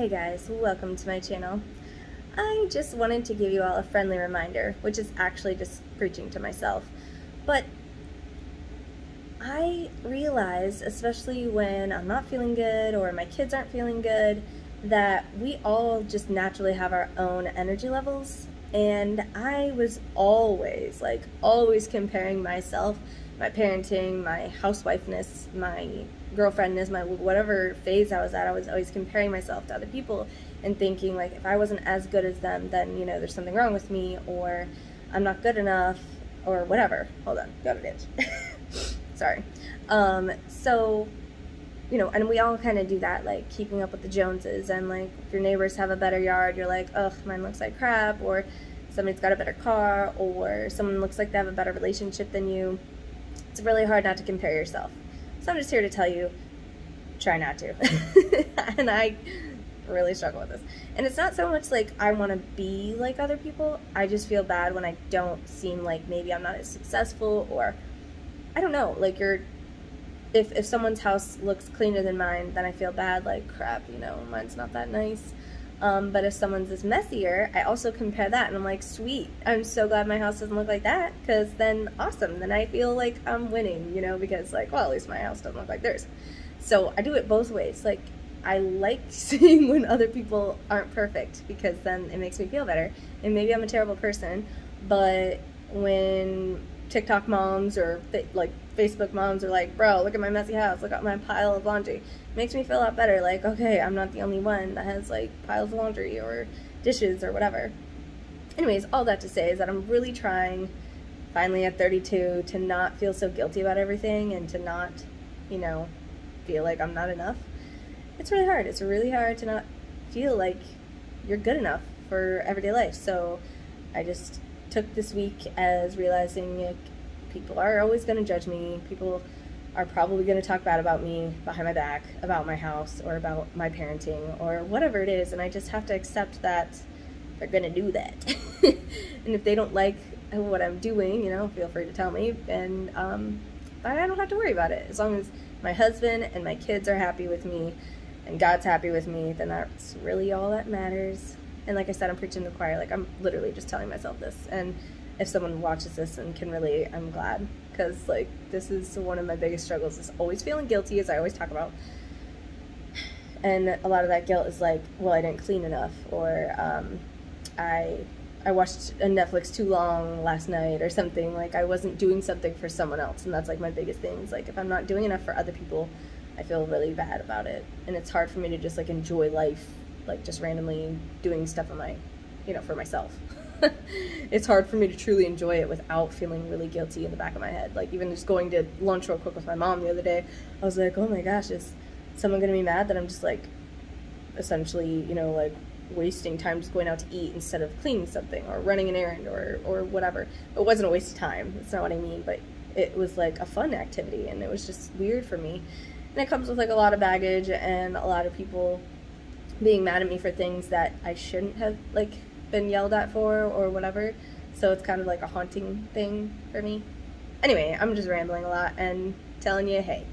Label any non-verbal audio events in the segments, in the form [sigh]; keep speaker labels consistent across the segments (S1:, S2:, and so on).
S1: Hey guys, welcome to my channel. I just wanted to give you all a friendly reminder, which is actually just preaching to myself. But I realize, especially when I'm not feeling good or my kids aren't feeling good, that we all just naturally have our own energy levels. And I was always, like, always comparing myself, my parenting, my housewifeness, my girlfriendness, my whatever phase I was at, I was always comparing myself to other people and thinking like if I wasn't as good as them, then you know there's something wrong with me or I'm not good enough or whatever. Hold on, got a ditch. Sorry. Um, so you know, and we all kind of do that, like keeping up with the Joneses, and like if your neighbors have a better yard, you're like, ugh, mine looks like crap, or somebody's got a better car, or someone looks like they have a better relationship than you. It's really hard not to compare yourself. So I'm just here to tell you, try not to. [laughs] and I really struggle with this. And it's not so much like I want to be like other people. I just feel bad when I don't seem like maybe I'm not as successful or I don't know, like you're if if someone's house looks cleaner than mine, then I feel bad like crap, you know, mine's not that nice. Um, but if someone's is messier, I also compare that and I'm like, sweet, I'm so glad my house doesn't look like that because then awesome. Then I feel like I'm winning, you know, because like, well, at least my house doesn't look like theirs. So I do it both ways. Like, I like [laughs] seeing when other people aren't perfect because then it makes me feel better. And maybe I'm a terrible person, but when TikTok moms or like Facebook moms are like, bro, look at my messy house, look at my pile of laundry. Makes me feel a lot better. Like, okay, I'm not the only one that has like piles of laundry or dishes or whatever. Anyways, all that to say is that I'm really trying, finally at 32, to not feel so guilty about everything and to not, you know, feel like I'm not enough. It's really hard. It's really hard to not feel like you're good enough for everyday life. So I just took this week as realizing like, people are always going to judge me. People are probably going to talk bad about me behind my back, about my house, or about my parenting, or whatever it is. And I just have to accept that they're going to do that. [laughs] and if they don't like what I'm doing, you know, feel free to tell me. And um, I don't have to worry about it. As long as my husband and my kids are happy with me and God's happy with me, then that's really all that matters. And like I said, I'm preaching to the choir. Like I'm literally just telling myself this. And if someone watches this and can relate, I'm glad because like this is one of my biggest struggles is always feeling guilty, as I always talk about. And a lot of that guilt is like, well, I didn't clean enough, or um, I I watched a Netflix too long last night, or something. Like I wasn't doing something for someone else, and that's like my biggest thing. Is like if I'm not doing enough for other people, I feel really bad about it, and it's hard for me to just like enjoy life, like just randomly doing stuff on my, you know, for myself. [laughs] it's hard for me to truly enjoy it without feeling really guilty in the back of my head. Like even just going to lunch real quick with my mom the other day, I was like, oh my gosh, is someone gonna be mad that I'm just like, essentially, you know, like wasting time just going out to eat instead of cleaning something or running an errand or or whatever. It wasn't a waste of time. That's not what I mean, but it was like a fun activity and it was just weird for me. And it comes with like a lot of baggage and a lot of people being mad at me for things that I shouldn't have like been yelled at for or whatever. So it's kind of like a haunting thing for me. Anyway, I'm just rambling a lot and telling you, hey,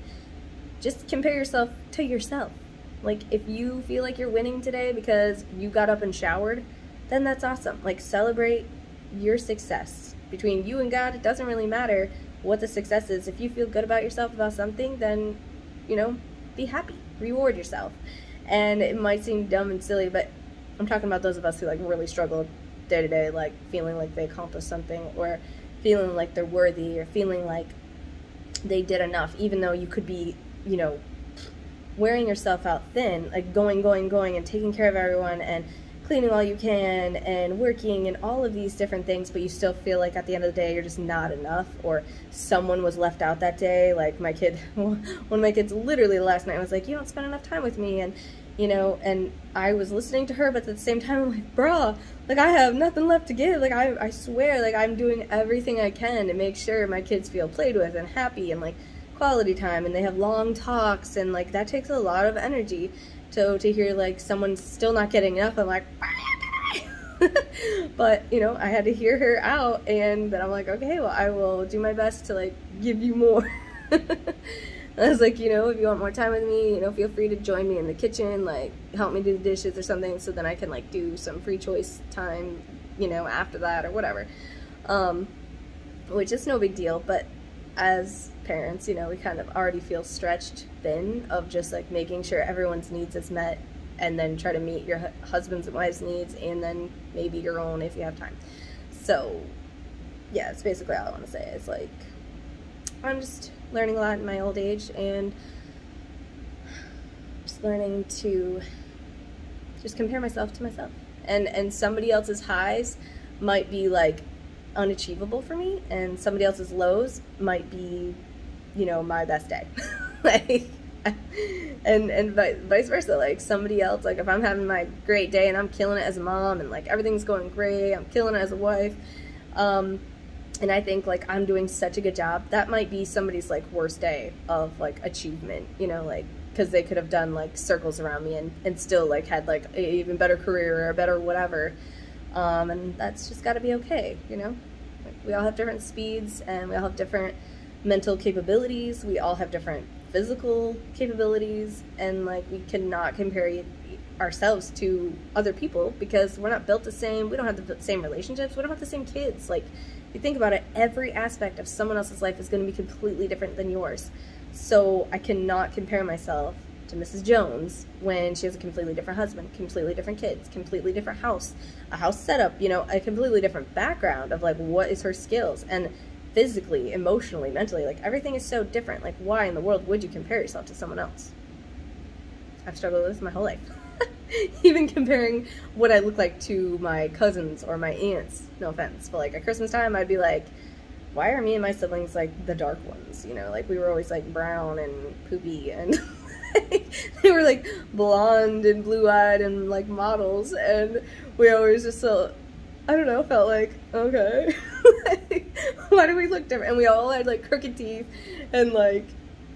S1: just compare yourself to yourself. Like, if you feel like you're winning today because you got up and showered, then that's awesome. Like, celebrate your success. Between you and God, it doesn't really matter what the success is. If you feel good about yourself about something, then, you know, be happy. Reward yourself. And it might seem dumb and silly, but I'm talking about those of us who like really struggle day to day, like feeling like they accomplished something or feeling like they're worthy or feeling like they did enough, even though you could be, you know, wearing yourself out thin, like going, going, going, and taking care of everyone and cleaning all you can and working and all of these different things, but you still feel like at the end of the day you're just not enough or someone was left out that day. Like my kid, [laughs] one of my kids literally last night was like, you don't spend enough time with me. And you know, and I was listening to her, but at the same time, I'm like, bruh, like, I have nothing left to give. Like, I, I swear, like, I'm doing everything I can to make sure my kids feel played with and happy and, like, quality time, and they have long talks, and, like, that takes a lot of energy. So to hear, like, someone's still not getting enough, I'm like, [laughs] but, you know, I had to hear her out, and then I'm like, okay, well, I will do my best to, like, give you more. [laughs] [laughs] I was like, you know, if you want more time with me, you know, feel free to join me in the kitchen, like help me do the dishes or something, so then I can like do some free choice time, you know, after that or whatever. Um, which is no big deal, but as parents, you know, we kind of already feel stretched thin of just like making sure everyone's needs is met and then try to meet your husband's and wife's needs and then maybe your own if you have time. So, yeah, it's basically all I want to say is like, I'm just learning a lot in my old age and just learning to just compare myself to myself. And and somebody else's highs might be like unachievable for me and somebody else's lows might be, you know, my best day. [laughs] like and and vice versa like somebody else like if i'm having my great day and i'm killing it as a mom and like everything's going great i'm killing it as a wife um and I think like I'm doing such a good job. That might be somebody's like worst day of like achievement, you know, like because they could have done like circles around me and, and still like had like a even better career or a better whatever. Um, and that's just got to be okay, you know. Like, we all have different speeds and we all have different mental capabilities. We all have different physical capabilities, and like we cannot compare ourselves to other people because we're not built the same. We don't have the same relationships. We don't have the same kids. Like if you think about it, every aspect of someone else's life is going to be completely different than yours. So I cannot compare myself to Mrs. Jones when she has a completely different husband, completely different kids, completely different house, a house setup, you know, a completely different background of like what is her skills and physically, emotionally, mentally, like everything is so different. Like why in the world would you compare yourself to someone else? I've struggled with this my whole life. [laughs] even comparing what I look like to my cousins or my aunts. No offense, but like at Christmas time, I'd be like, why are me and my siblings like the dark ones? You know, like we were always like brown and poopy and [laughs] they were like blonde and blue eyed and like models, and we always just so I don't know, felt like okay, [laughs] why do we look different? And we all had like crooked teeth and like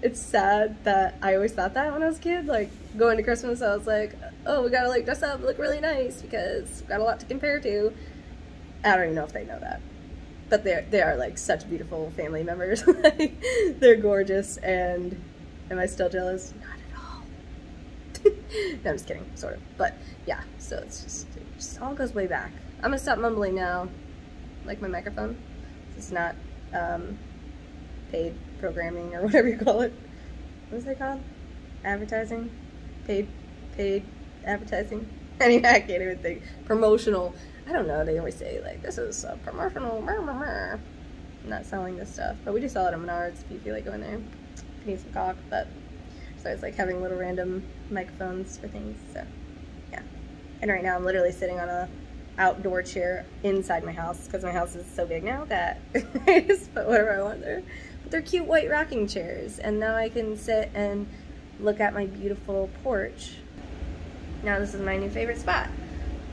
S1: it's sad that I always thought that when I was a kid. Like going to Christmas, I was like, oh, we gotta like dress up, look really nice because we've got a lot to compare to. I don't even know if they know that, but they're they are like such beautiful family members. [laughs] they're gorgeous, and am I still jealous? Not at all. [laughs] no, I'm just kidding, sort of. But yeah, so it's just it just all goes way back. I'm gonna stop mumbling now, like my microphone. It's not um, paid programming or [laughs] whatever you call it. What's it called? Advertising? Paid, paid advertising? [laughs] Anyway, I can't even think. Promotional. I don't know. They always say like this is a promotional. I'm not selling this stuff, but we do sell it at Menards if you feel like going there. You need some caulk, but so it's like having little random microphones for things. So yeah. And right now I'm literally sitting on a outdoor chair inside my house because my house is so big now that [laughs] I just put whatever I want there they're cute white rocking chairs. And now I can sit and look at my beautiful porch. Now this is my new favorite spot.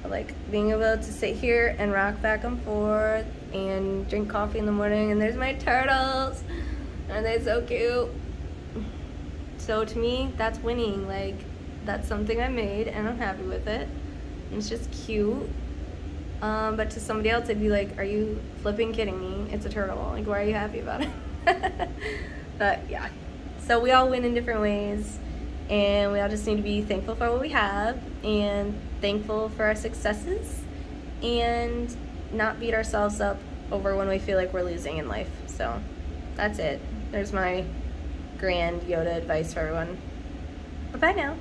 S1: I like being able to sit here and rock back and forth and drink coffee in the morning. And there's my turtles. Aren't they so cute? So to me, that's winning. Like, that's something I made and I'm happy with it. It's just cute. Um, but to somebody else, they'd be like, are you flipping kidding me? It's a turtle. Like, why are you happy about it? [laughs] but yeah, so we all win in different ways, and we all just need to be thankful for what we have and thankful for our successes and not beat ourselves up over when we feel like we're losing in life. So that's it. There's my grand Yoda advice for everyone. Bye bye now.